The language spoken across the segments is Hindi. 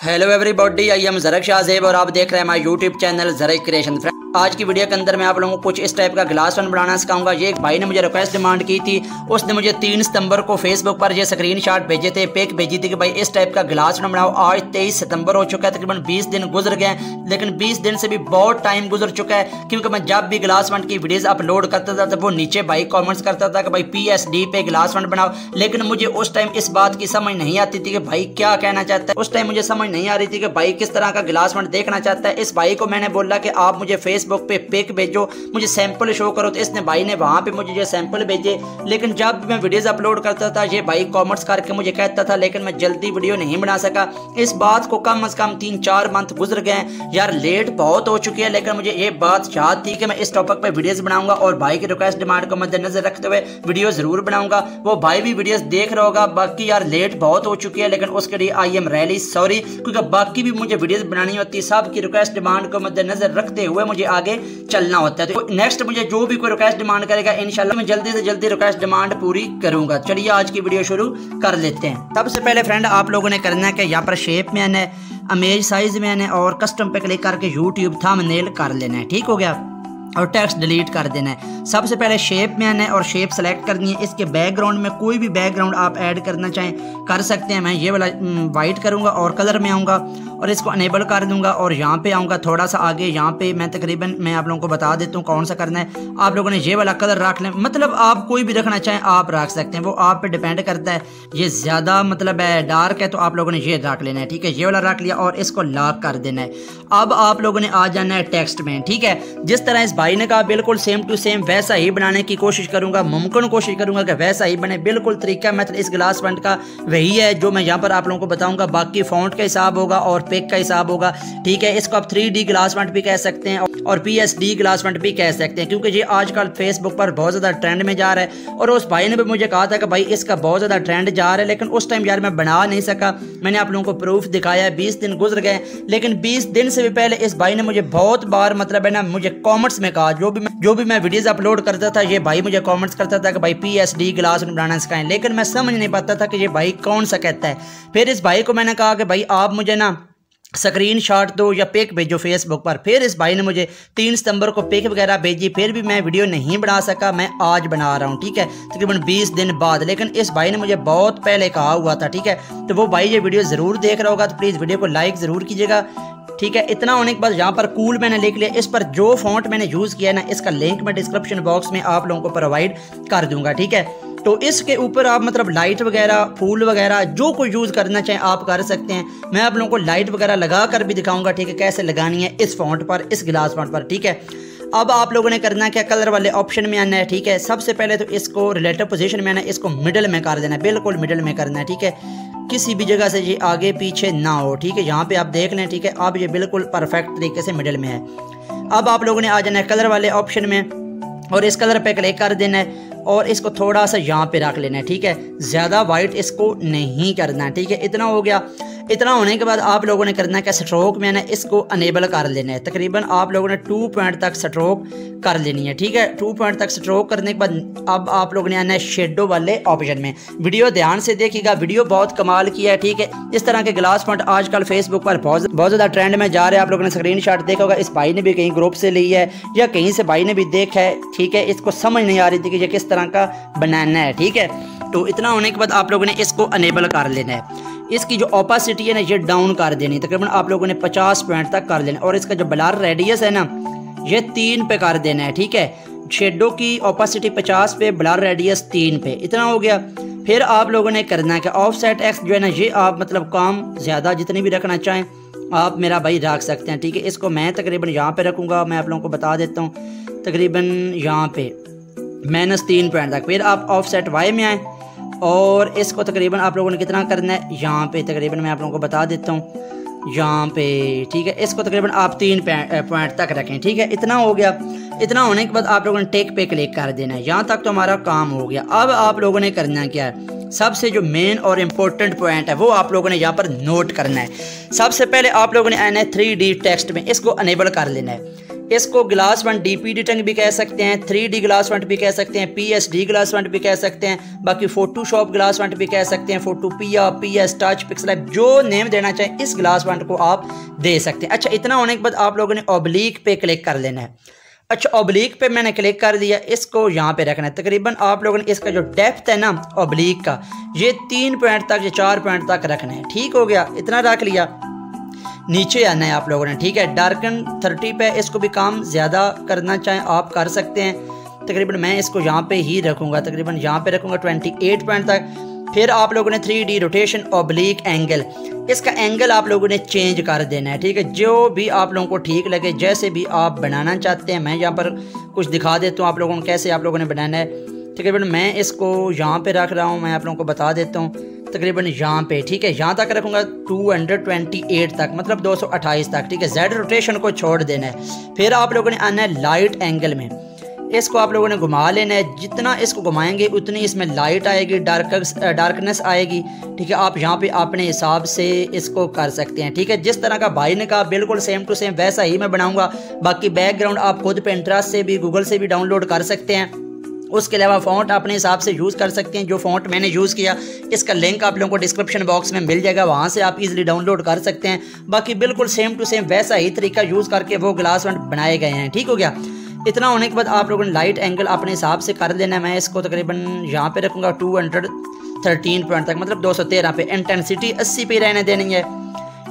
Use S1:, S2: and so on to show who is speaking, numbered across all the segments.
S1: हेलो एवरीबॉडी आई एम जरक शाहजेब और आप देख रहे हैं हमारे यूट्यूब चैनल जरक क्रिएशन आज की वीडियो के अंदर मैं आप लोगों को कुछ इस टाइप का ग्लास वन बनाना सिखाऊँगा। ये एक भाई ने मुझे रिक्वेस्ट डिमांड की थी। उसने मुझे तीन सितंबर को फेसबुक पर ये स्क्रीन शॉट भेजे थे। पेक भेजी थी कि भाई इस टाइप का ग्लास वन बनाओ। आज तेईस सितंबर हो चुका है। तकरीबन बीस दिन गुजर गए लेकिन बीस दिन से भी बहुत टाइम गुजर चुका है। क्योंकि मैं जब भी ग्लास वन की वीडियोज़ अपलोड करता था तो वो नीचे भाई कॉमेंट्स करता था कि भाई पी एस डी पे ग्लास वन बनाओ। लेकिन मुझे उस टाइम इस बात की समझ नहीं आती थी कि भाई क्या कहना चाहता है। उस टाइम मुझे समझ नहीं आ रही थी कि भाई किस तरह का ग्लास वन देखना चाहता है? इस भाई को मैंने बोला कि आप मुझे फेसबुक पे पिक भेजो, मुझे सैंपल शो करो। तो इसने भाई ने वहाँ पे मुझे सैंपल भेजे। लेकिन जब मैं वीडियोज़ अपलोड करता था, ये भाई कॉमेंट्स करके मुझे कहता था, लेकिन मैं जल्दी वीडियो नहीं बना सका। इस बात को कम अज़ कम तीन चार मंथ गुजर गए यार लेट बहुत हो चुकी है, लेकिन मुझे ये बात याद थी कि मैं इस टॉपिक पर वीडियोज़ बनाऊँगा और भाई की रिक्वेस्ट डिमांड को मद्देनजर रखते हुए वीडियो ज़रूर बनाऊँगा। वो भाई भी वीडियोज़ देख रहा होगा। बाकी यार लेट बहुत हो चुकी है, लेकिन उसके लिए आई एम रैली सॉरी क्योंकि बाकी भी मुझे वीडियोस बनानी होती है, सब की रिक्वेस्ट डिमांड को मद्देनजर रखते हुए मुझे आगे चलना होता है। तो नेक्स्ट मुझे जो भी कोई रिक्वेस्ट डिमांड करेगा इनशाला मैं जल्दी से जल्दी रिक्वेस्ट डिमांड पूरी करूँगा। चलिए आज की वीडियो शुरू कर लेते हैं। सबसे पहले फ्रेंड आप लोगों ने करना है कि यहाँ पर शेप में आना है अमेज साइज़ में आना है और कस्टम पे क्लिक करके यूट्यूब था कर लेना है। ठीक हो गया? और टेक्स्ट डिलीट कर देना है। सबसे पहले शेप में आना है और शेप सेलेक्ट करनी है। इसके बैकग्राउंड में कोई भी बैकग्राउंड आप ऐड करना चाहें, कर सकते हैं। मैं ये वाला वाइट करूँगा और कलर में आऊँगा और इसको अनेबल कर दूँगा और यहाँ पे आऊँगा थोड़ा सा आगे। यहाँ पे मैं तकरीबन, मैं आप लोगों को बता देता हूँ कौन सा करना है। आप लोगों ने ये वाला कलर रख लें। मतलब आप कोई भी रखना चाहें, आप रख सकते हैं। वो आप पे डिपेंड करता है। ये ज़्यादा मतलब है डार्क है तो आप लोगों ने ये रख लेना है। ठीक है, ये वाला रख लिया और इसको लॉक कर देना है। अब आप लोगों ने आ जाना है टेक्स्ट में। ठीक है, जिस तरह इस भाई ने कहा, बिल्कुल सेम टू सेम वैसा ही बनाने की कोशिश करूँगा, मुमकिन कोशिश करूँगा कि वैसा ही बने, बिल्कुल तरीका, मेथड इस ग्लास पेंट का वही है, जो मैं यहाँ पर आप लोगों को बताऊँगा, बाकी फाउंट का हिसाब होगा और पेक का हिसाब होगा, ठीक है, इसको आप थ्री ग्लास पेंट भी कह सकते हैं। और P S D glass paint भी कह सकते हैं, क्योंकि ये आजकल फेसबुक पर बहुत ज़्यादा ट्रेंड में जा रहा है और उस भाई ने भी मुझे कहा था कि भाई इसका बहुत ज़्यादा ट्रेंड जा रहा है, लेकिन उस टाइम यार मैं बना नहीं सका। मैंने आप लोगों को प्रूफ दिखाया है बीस दिन गुजर गए, लेकिन बीस दिन से भी पहले इस भाई ने मुझे बहुत बार मतलब है ना, मुझे कॉमेंट्स में कहा। जो भी जो भी मैं वीडियोज़ अपलोड करता था, ये भाई मुझे कॉमेंट्स करता था कि भाई पी एस डी ग्लास बनाना सिखाएँ लेकिन मैं समझ नहीं पाता था कि ये भाई कौन सा कहता है। फिर इस भाई को मैंने कहा कि भाई आप मुझे ना स्क्रीन शॉट दो या पिक भेजो फेसबुक पर। फिर इस भाई ने मुझे तीन सितंबर को पिक वगैरह भेजी, फिर भी मैं वीडियो नहीं बना सका, मैं आज बना रहा हूँ, ठीक है? तकरीबन बीस दिन बाद। लेकिन इस भाई ने मुझे बहुत पहले कहा हुआ था, ठीक है? तो वो भाई ये वीडियो ज़रूर देख रहा होगा तो प्लीज़ वीडियो को लाइक ज़रूर कीजिएगा, ठीक है? इतना होने के बाद यहाँ पर कूल मैंने लिख लिया। इस पर जो फॉन्ट मैंने यूज़ किया ना, इसका लिंक मैं डिस्क्रिप्शन बॉक्स में आप लोगों को प्रोवाइड कर दूँगा, ठीक है? तो इसके ऊपर आप मतलब लाइट वगैरह, फूल वगैरह, जो कोई यूज़ करना चाहें आप कर सकते हैं। मैं आप लोगों को लाइट वगैरह लगा कर भी दिखाऊँगा, ठीक है, कैसे लगानी है इस फॉन्ट पर, इस गिलास फॉन्ट पर, ठीक है। अब आप लोगों ने करना क्या कलर वाले ऑप्शन में आना है, ठीक है। सबसे पहले तो इसको रिलेटिव पोजीशन में आना है, इसको मिडल में कर देना है, बिल्कुल मिडल में करना है, ठीक है। किसी भी जगह से ये आगे पीछे ना हो, ठीक है, यहाँ पे आप देख लें, ठीक है, अब ये बिल्कुल परफेक्ट तरीके से मिडल में है। अब आप लोगों ने आ जाना है कलर वाले ऑप्शन में और इस कलर पे क्लिक कर देना है। और इसको थोड़ा सा यहाँ पे रख लेना है, ठीक है? ज़्यादा वाइट इसको नहीं करना है, ठीक है? इतना हो गया। इतना होने के बाद आप लोगों ने करना है कि स्ट्रोक में ना, इसको अनेबल कर लेना है। तकरीबन आप लोगों ने टू पॉइंट तक स्ट्रोक कर लेनी है, ठीक है? टू पॉइंट तक स्ट्रोक करने के बाद अब आप लोगों ने आना है शेडो वाले ऑप्शन में। वीडियो ध्यान से देखिएगा वीडियो बहुत कमाल किया है, ठीक है? इस तरह के ग्लास पॉइंट आजकल फेसबुक पर बहुत बहुत ज़्यादा ट्रेंड में जा रहे हैं। आप लोगों ने स्क्रीन देखा होगा, इस भाई ने भी कहीं ग्रुप से ली है, या कहीं से भाई ने भी देखा है, ठीक है? इसको समझ नहीं आ रही थी कि ये किस तरह का बनाना है, ठीक है? तो इतना होने के बाद आप लोगों ने इसको अनेबल कर लेना है। इसकी जो ऑपासिटी है ना, ये डाउन कर देनी। तकरीबन आप लोगों ने 50 पॉइंट तक कर देना। और इसका जो ब्लार रेडियस है ना, ये तीन पे कर देना है, ठीक है? शेडो की ऑपासिटी 50 पे ब्लार रेडियस तीन पे। इतना हो गया। फिर आप लोगों ने करना है कि ऑफ़ सेट एक्स जो है ना, ये आप मतलब काम ज़्यादा जितनी भी रखना चाहें, आप मेरा भाई रख सकते हैं, ठीक है? इसको मैं तकरीबन यहाँ पे रखूँगा, मैं आप लोगों को बता देता हूँ। तकरीबन यहाँ पे माइनस तीन पॉइंट तक। फिर आप ऑफ़ सेट वाई में आए। और इसको तकरीबन आप लोगों ने कितना करना है? यहाँ पे तकरीबन मैं आप लोगों को बता देता हूँ। यहाँ पे, ठीक है? इसको तकरीबन आप तीन पॉइंट तक रखें, ठीक है? इतना हो गया। इतना होने के बाद आप लोगों ने टेक पे क्लिक कर देना है। यहाँ तक तो हमारा काम हो गया। अब आप लोगों ने करना क्या है? सबसे जो मेन और इम्पोर्टेंट पॉइंट है, वो आप लोगों ने यहाँ पर नोट करना है। सबसे पहले आप लोगों ने आना है थ्री टेक्स्ट में। इसको अनेबल कर लेना है। इसको glass one D P D टंग भी कह सकते हैं थ्री डी ग्लास वंट भी कह सकते हैं P S D glass want भी कह सकते हैं, बाकी फ़ोटो शॉप ग्लास वंट भी कह सकते हैं फ़ोटो पी आ पी एस टच पिक्सल जो नेम देना चाहें, इस ग्लास वंट को आप दे सकते हैं। अच्छा इतना होने के बाद आप लोगों ने ओब्लिक पे क्लिक कर लेना है। अच्छा ओब्लिक पे मैंने क्लिक कर दिया, इसको यहाँ पे रखना है। तकरीबन आप लोगों ने इसका जो डेप्थ है ना ओब्लिक का, ये तीन पॉइंट तक, या चार पॉइंट तक रखना है। ठीक हो गया, इतना रख लिया। नीचे आना है आप लोगों ने, ठीक है? डार्कन थर्टी पे इसको भी काम ज़्यादा करना चाहें, आप कर सकते हैं। तकरीबन मैं इसको यहाँ पे ही रखूँगा, तकरीबन यहाँ पे रखूँगा ट्वेंटी एट पॉइंट तक। फिर आप लोगों ने three D rotation oblique angle इसका एंगल आप लोगों ने चेंज कर देना है, ठीक है? जो भी आप लोगों को ठीक लगे, जैसे भी आप बनाना चाहते हैं, मैं यहाँ पर कुछ दिखा देता हूँ आप लोगों को कैसे आप लोगों ने बनाना है। तकरीबन मैं इसको यहाँ पर रख रहा हूँ, मैं आप लोगों को बता देता हूँ। तकरीबन यहाँ पे, ठीक है? यहाँ तक रखूँगा 228 तक मतलब 228 तक, ठीक है? जेड रोटेशन को छोड़ देना है। फिर आप लोगों ने आना है लाइट एंगल में। इसको आप लोगों ने घुमा लेना है। जितना इसको घुमाएँगे, उतनी इसमें लाइट आएगी डार्क डार्कनेस आएगी। ठीक है? आप यहाँ पे अपने हिसाब से इसको कर सकते हैं, ठीक है? जिस तरह का भाई ने कहा, बिल्कुल सेम टू सेम वैसा ही मैं बनाऊँगा। बाकी बैकग्राउंड आप खुद पेंट्रास से भी गूगल से भी डाउनलोड कर सकते हैं। उसके अलावा फ़ॉन्ट अपने हिसाब से यूज़ कर सकते हैं। जो फ़ॉन्ट मैंने यूज़ किया, इसका लिंक आप लोगों को डिस्क्रिप्शन बॉक्स में मिल जाएगा। वहाँ से आप इजीली डाउनलोड कर सकते हैं। बाकी बिल्कुल सेम टू सेम वैसा ही तरीका यूज़ करके वो ग्लास वंट बनाए गए हैं। ठीक हो गया? इतना होने के बाद आप लोगों ने लाइट एंगल अपने हिसाब से कर लेना मैं इसको तकरीबन यहाँ पे रखूँगा टू हंड्रेड थर्टीन पॉइंट तक मतलब दो सौ तेरह पे। इंटेंसिटी अस्सी पे रहने देनी है।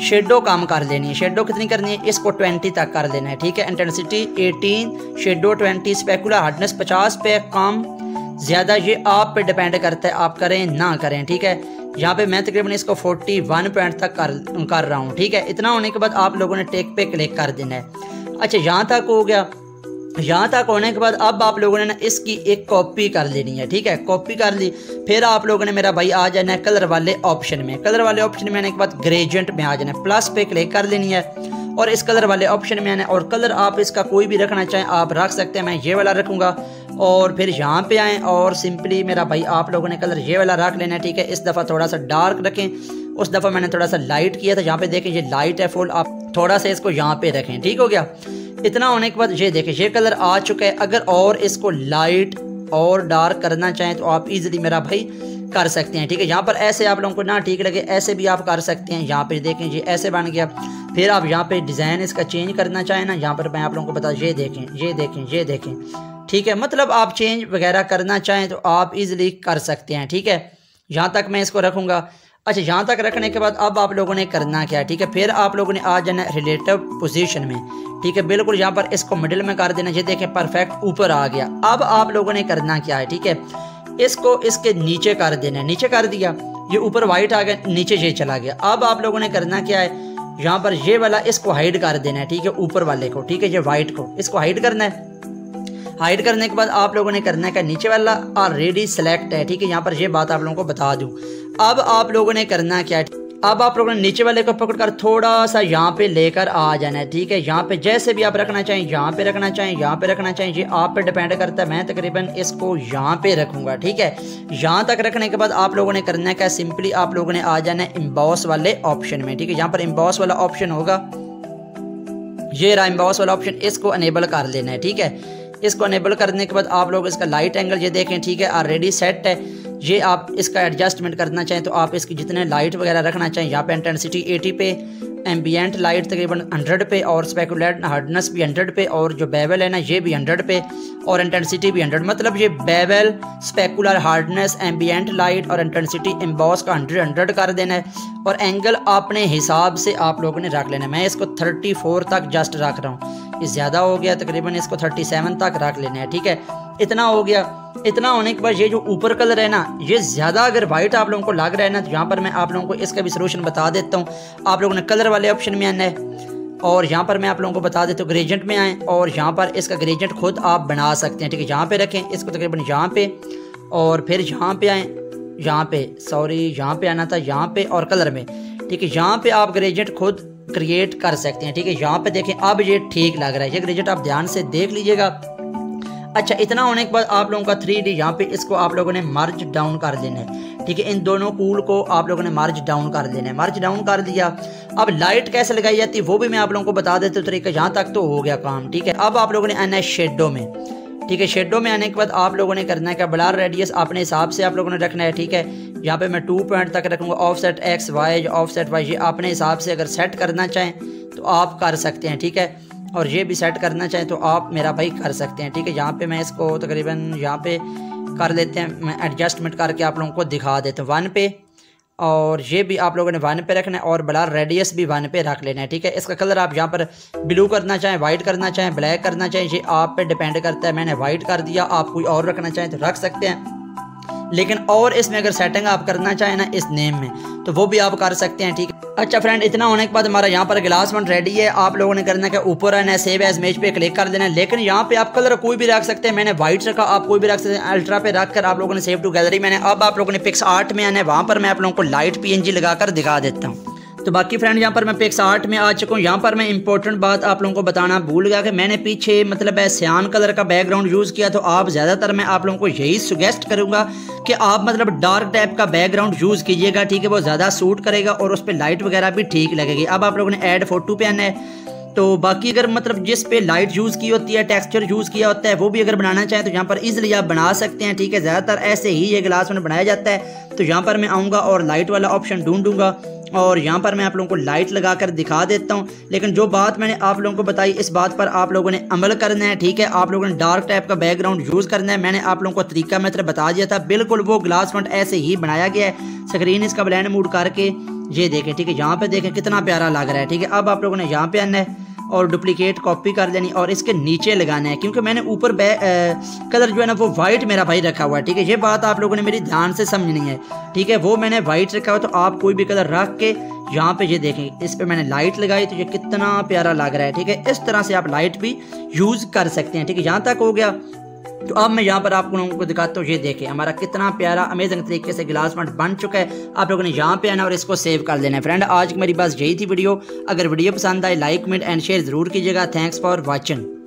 S1: शेडो काम कर लेनी है। शेडो कितनी करनी है? इसको ट्वेंटी तक कर देना है, ठीक है? Intensity eighteen shadow twenty specular hardness पचास पे काम। ज़्यादा ये आप पे डिपेंड करता है, आप करें, ना करें, ठीक है? यहाँ पे मैं तकरीबन इसको 41 पॉइंट तक कर कर रहा हूँ, ठीक है? इतना होने के बाद आप लोगों ने टेक पे क्लिक कर देना है। अच्छा यहाँ तक हो गया। यहाँ तक होने के बाद अब आप लोगों ने ना इसकी एक कॉपी कर लेनी है, ठीक है? कॉपी कर ली, फिर आप लोगों ने मेरा भाई आ जाना है कलर वाले ऑप्शन में। कलर वाले ऑप्शन में आने के बाद ग्रेजेंट में आ जाना है प्लस पे क्लिक कर लेनी है। और इस कलर वाले ऑप्शन में आना, और कलर आप इसका कोई भी रखना चाहें, आप रख सकते हैं, मैं ये वाला रखूँगा। और फिर यहाँ पे आएँ, और सिंपली मेरा भाई आप लोगों ने कलर ये वाला रख लेना है, ठीक है? इस दफ़ा थोड़ा सा डार्क रखें। उस दफ़ा मैंने थोड़ा सा लाइट किया था, यहाँ पे देखें, ये लाइट है फुल आप थोड़ा सा इसको यहाँ पे रखें, ठीक हो गया? इतना होने के बाद, ये देखें, ये कलर आ चुका है। अगर और इसको लाइट और डार्क करना चाहें तो आप इजीली मेरा भाई कर सकते हैं, ठीक है? यहाँ पर ऐसे आप लोगों को ना ठीक लगे, ऐसे भी आप कर सकते हैं। यहाँ पर देखें, ये ऐसे बन गया। फिर आप यहाँ पे डिज़ाइन इसका चेंज करना चाहें ना, यहाँ पर मैं आप लोगों को बता, ये देखें ये देखें ये देखें, ठीक है? मतलब आप चेंज वगैरह करना चाहें तो आप इजीली कर सकते हैं, ठीक है? यहाँ तक मैं इसको रखूँगा। अच्छा यहाँ तक रखने के बाद अब आप लोगों ने करना क्या? ठीक है, फिर आप लोगों ने आ जाना रिलेटिव पोजीशन में। ठीक है, बिल्कुल यहाँ पर इसको मिडिल में कर देना। ये देखें परफेक्ट ऊपर आ गया। अब आप लोगों ने करना क्या है? ठीक है, इसको इसके नीचे कर देना है। नीचे कर दिया, ये ऊपर वाइट आ गया, नीचे ये चला गया। अब आप लोगों ने करना क्या है? यहाँ पर ये वाला इसको हाइड कर देना है। ठीक है, ऊपर वाले को। ठीक है, ये वाइट को। इसको हाइड करना है। हाइड करने के बाद आप लोगों ने करना है नीचे वाला ऑलरेडी सेलेक्ट है, ठीक है? यहाँ पर ये बात आप लोगों को बता दूँ। अब आप लोगों ने करना क्या? अब आप लोगों ने नीचे वाले को पकड़कर थोड़ा सा यहाँ पे लेकर आ जाना है, ठीक है? यहाँ पे जैसे भी आप रखना चाहें, यहाँ पे रखना चाहें, यहाँ पे रखना चाहें, ये आप पे डिपेंड करता है। मैं तकरीबन इसको यहाँ पे रखूँगा, ठीक है? यहाँ तक रखने के बाद आप लोगों ने करना है क्या? सिंपली आप लोगों ने आ जाना है इम्बॉस वाले ऑप्शन में, ठीक है? यहाँ पर इम्बॉस वाला ऑप्शन होगा। ये रहा इम्बॉस वाला ऑप्शन इसको अनेबल कर लेना है, ठीक है? इसको अनेबल करने के बाद आप लोग इसका लाइट एंगल ये देखें, ठीक है? ऑलरेडी सेट है। ये आप इसका एडजस्टमेंट करना चाहें तो आप इसकी जितने लाइट वगैरह रखना चाहें, यहाँ पे इंटेंसिटी 80 पे एम्बियंट लाइट तकरीबन 100 पे और स्पेकुलेट हार्डनेस भी 100 पे और जो बेबल है ना, ये भी 100 पे और इंटेंसिटी भी 100 मतलब ये bevel specular hardness ambient light और इंटेंसिटी एम्बॉस का 100 100 कर देना है और एंगल अपने हिसाब से आप लोगों ने रख लेना है। मैं इसको 34 तक जस्ट रख रहा हूँ। ज़्यादा हो गया, तकरीबन इसको 37 तक रख लेना है, ठीक है? इतना हो गया। इतना होने के बाद ये जो ऊपर कलर है ना, ये ज़्यादा अगर वाइट आप लोगों को लग रहा है ना तो यहाँ पर मैं आप लोगों को इसका भी सोल्यूशन बता देता हूँ। आप लोगों ने कलर वाले ऑप्शन में आना है, और यहाँ पर मैं आप लोगों को बता देता हूँ ग्रेजेंट में आए, और यहाँ पर इसका ग्रेजेंट खुद आप बना सकते हैं, ठीक है? यहाँ पे रखें, इसको तकरीबन यहाँ पे, और फिर यहाँ पे आए, यहाँ पे सॉरी यहाँ पे आना था, यहाँ पे और कलर में, ठीक है? यहाँ पे आप ग्रेजेंट खुद क्रिएट कर सकते हैं, ठीक है? यहाँ पे देखें अब ये ठीक लग रहा है। ये ग्रेजेंट आप ध्यान से देख लीजिएगा। अच्छा इतना होने के बाद आप लोगों का थ्री डी यहाँ पे इसको आप लोगों ने मार्च डाउन कर देना है, ठीक है? इन दोनों कूल को आप लोगों ने मार्च डाउन कर देना है। मार्च डाउन कर दिया। अब लाइट कैसे लगाई जाती है, वो भी मैं आप लोगों को बता देता हूँ, तरीका यहाँ तक तो हो गया काम, ठीक है? अब आप लोगों ने आना है शेडो में, ठीक है? शेडो में आने के बाद आप लोगों ने करना है क्या? ब्लार रेडियस अपने हिसाब से आप लोगों ने रखना है, ठीक है? यहाँ पे मैं टू पॉइंट तक रखूँगा। Offset X Y offset Y ये अपने हिसाब से अगर सेट करना चाहें तो आप कर सकते हैं, ठीक है? और ये भी सेट करना चाहें तो आप मेरा भाई कर सकते हैं, ठीक है? यहाँ पे मैं इसको तकरीबन यहाँ पे कर लेते हैं। मैं एडजस्टमेंट करके आप लोगों को दिखा देता हूँ। वन पे, और ये भी आप लोगों ने वन पे रखना है, और बड़ा रेडियस भी वन पे रख लेना है, ठीक है? इसका कलर आप यहाँ पर ब्लू करना चाहें वाइट करना चाहें ब्लैक करना चाहें, ये आप पे डिपेंड करता है। मैंने वाइट कर दिया, आप कोई और रखना चाहें तो रख सकते हैं। लेकिन और इसमें अगर सेटिंग आप करना चाहें ना इस नेम में तो वो भी आप कर सकते हैं, ठीक है? अच्छा फ्रेंड इतना होने के बाद हमारा यहाँ पर ग्लास वन रेडी है। आप लोगों ने करना है ऊपर आना है सेव एज मेज पे क्लिक कर देना है। लेकिन यहाँ पे आप कलर कोई भी रख सकते हैं, मैंने व्हाइट रखा, आप कोई भी रख सकते हैं। अल्ट्रा पे रख कर आप लोगों ने सेव टू गैलरी मैंने अब आप लोगों ने पिक्स आर्ट में आना है। वहाँ पर मैं आप लोगों को लाइट पी लगाकर दिखा देता हूँ। तो बाकी फ्रेंड यहाँ पर मैं पिक्स आर्ट में आ चुका हूँ। यहाँ पर मैं इंपॉर्टेंट बात आप लोगों को बताना भूल गया कि मैंने पीछे मतलब है सियान कलर का बैकग्राउंड यूज़ किया तो आप ज़्यादातर मैं आप लोगों को यही सुगेस्ट करूँगा कि आप मतलब डार्क टाइप का बैकग्राउंड यूज़ कीजिएगा, ठीक है? वो ज़्यादा सूट करेगा और उस पर लाइट वगैरह भी ठीक लगेगी। अब आप लोगों ने एड फ़ोटो पे आना है तो बाकी अगर मतलब जिस पे लाइट यूज़ की होती है टेक्सचर यूज़ किया होता है, वो भी अगर बनाना चाहें तो यहाँ पर इजीली आप बना सकते हैं, ठीक है? ज़्यादातर ऐसे ही ये ग्लास में बनाया जाता है। तो यहाँ पर मैं आऊँगा और लाइट वाला ऑप्शन ढूंढूँगा। और यहाँ पर मैं आप लोगों को लाइट लगा कर दिखा देता हूँ। लेकिन जो बात मैंने आप लोगों को बताई, इस बात पर आप लोगों ने अमल करना है, ठीक है? आप लोगों ने डार्क टाइप का बैकग्राउंड यूज़ करना है। मैंने आप लोगों को तरीका मित्र बता दिया था। बिल्कुल वो ग्लास फ्रंट ऐसे ही बनाया गया है। स्क्रीन इसका ब्लैंड मूड करके ये देखें, ठीक है? यहाँ पर देखें, कितना प्यारा लग रहा है, ठीक है? अब आप लोगों ने यहाँ पर आना है। और डुप्लीकेट कॉपी कर देनी और इसके नीचे लगाना है, क्योंकि मैंने ऊपर कलर जो है ना, वो वाइट मेरा भाई रखा हुआ है, ठीक है? ये बात आप लोगों ने मेरी ध्यान से समझनी है, ठीक है? वो मैंने वाइट रखा हुआ तो आप कोई भी कलर रख के यहाँ पे ये देखें, इस पे मैंने लाइट लगाई तो ये कितना प्यारा लग रहा है, ठीक है? इस तरह से आप लाइट भी यूज़ कर सकते हैं, ठीक है? यहाँ तक हो गया। तो अब मैं यहाँ पर आप लोगों को दिखाता हूँ, ये देखें, हमारा कितना प्यारा अमेजिंग तरीके से गिलास मट बन चुका है। आप लोगों ने यहाँ पे आना और इसको सेव कर देना है। फ्रेंड आज मेरी पास यही थी वीडियो। अगर वीडियो पसंद आए लाइक कमेंट एंड शेयर ज़रूर कीजिएगा। Thanks for watching